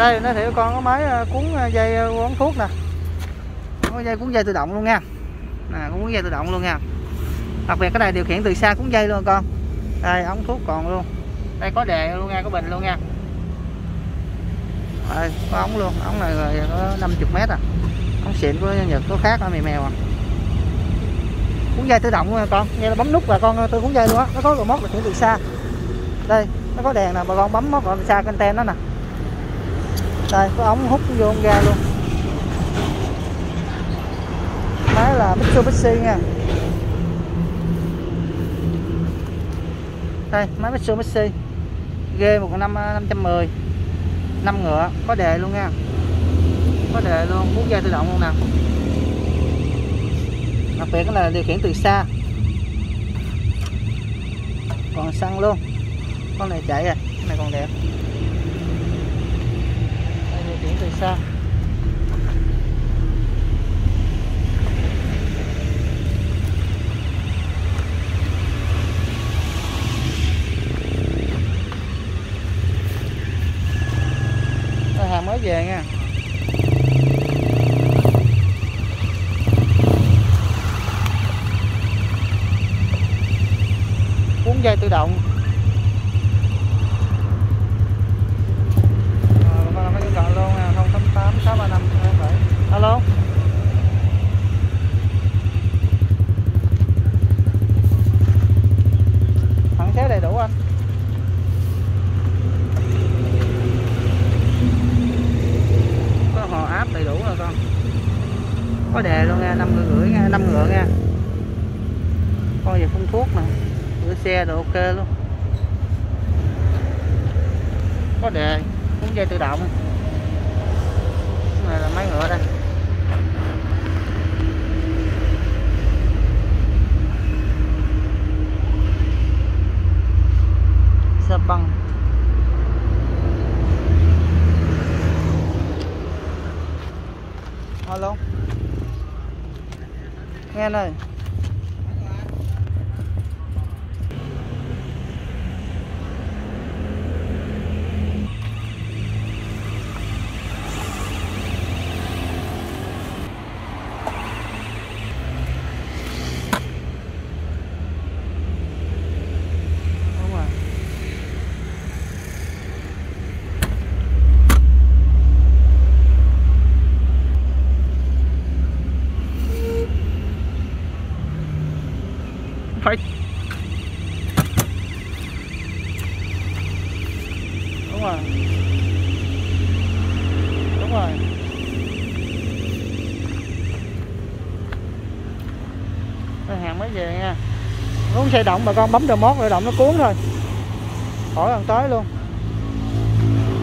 đây nó thiệu con có máy à, cuốn à, dây à, uống thuốc nè. Có dây cuốn dây tự động luôn nha. Nè cuốn dây tự động luôn nha. Đặc biệt cái này điều khiển từ xa cuốn dây luôn, con. Đây, ống thuốc còn luôn. Đây, có đề luôn nha, có bình luôn nha. Đây, có ống luôn. Ống này rồi có 50 mét à. Ống xịn của nhật có khác ở mì mèo à? Cuốn dây tự động luôn nha con. Nghe là bấm nút là con, tôi cuốn dây luôn á. Nó có remote điều khiển từ xa. Đây, nó có đèn nè, bà con bấm móc ở xa kênh tem đó nè đây có ống hút vô ống ga luôn. Máy là Mitsubishi nha. Đây, máy Mitsubishi. G một năm năm trăm mười. Năm ngựa, có đề luôn nha. Có đề luôn cuốn ga tự động luôn nè. Đặc biệt cái là điều khiển từ xa. Còn xăng luôn. Con này chạy à con này còn đẹp đây điều xa Đây, hàng mới về nha. Cuốn dây tự động Ờ, bà con làm mấy cái gọi luôn nè 088 635 227 alo thẳng xé đầy đủ anh có hò áp đầy đủ rồi con. Có đề luôn nha, năm người rưỡi nha, năm ngựa nha. Con về phun thuốc nè, rửa xe rồi ok luôn. Có đề cuốn dây tự động. Này là máy ngựa đây xe băng alo nghe này đúng rồi khách đúng rồi. Đúng rồi. Đây, hàng mới về nha. Muốn xe động bà con bấm đầu remote rồi động nó cuốn thôi. Khỏi cần tới luôn.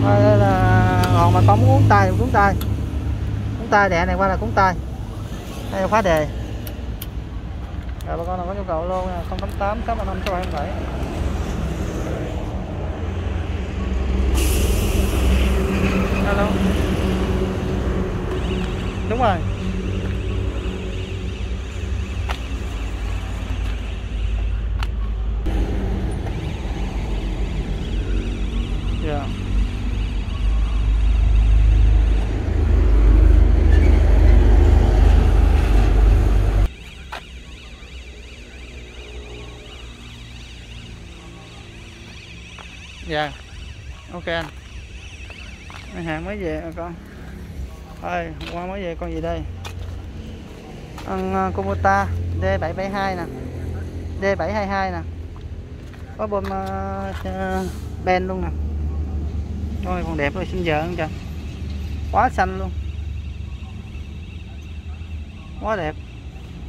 Đây, đây là còn mà con muốn cuốn tay cuốn tay. Cuốn tay đè này qua là cuốn tay. Đây là khóa đề rồi bà con nào có nhu cầu luôn nha 088 635 627 alo. Đúng rồi. Dạ. Ok anh. Mấy hàng mới về à con? Ơi hôm qua mới về con gì đây? Ăn uh, Kubota D772 nè. D722 nè. Có bơm uh, ờ, ờ, ben luôn nè. Thôi còn đẹp rồi xinh giờ không trời. Quá xanh luôn. Quá đẹp.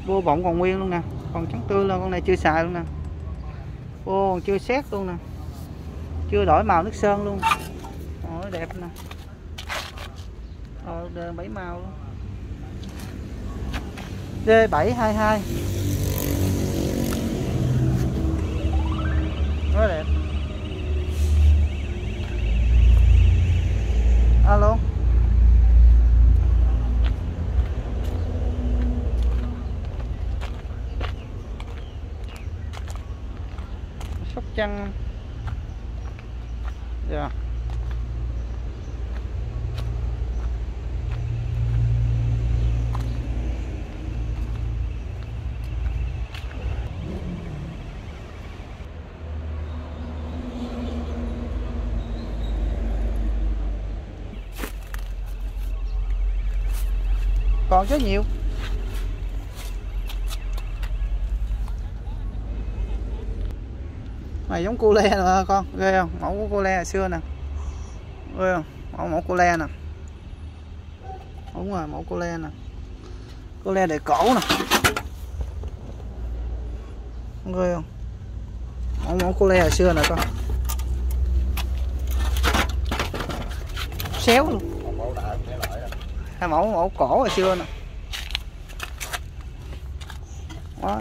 Bô bọng còn nguyên luôn nè. Còn trắng tươi luôn con này chưa xài luôn nè. Bô còn chưa xét luôn nè chưa đổi màu nước sơn luôn. Ôi đẹp nè. Ờ, đơn bảy màu luôn. D722 quá đẹp. Alo. Sóc Trăng yeah. còn rất nhiều mày giống cô le nữa con. Ghê không? Mẫu của cô le hồi xưa nè. Ghê không? Mẫu mẫu cô le nè. Đúng rồi, mẫu cô le nè. Cô le để cổ nè. Ghê không? Mẫu mẫu cô le hồi xưa nè, con. Xéo luôn. Hai mẫu mẫu cổ hồi xưa nè. Quá.